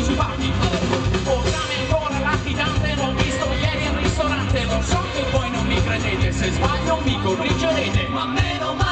anticipati. Portare ancora l'affidante L'ho visto ieri al ristorante. Lo so che voi non mi credete Se sbaglio mi corrigerete Ma meno male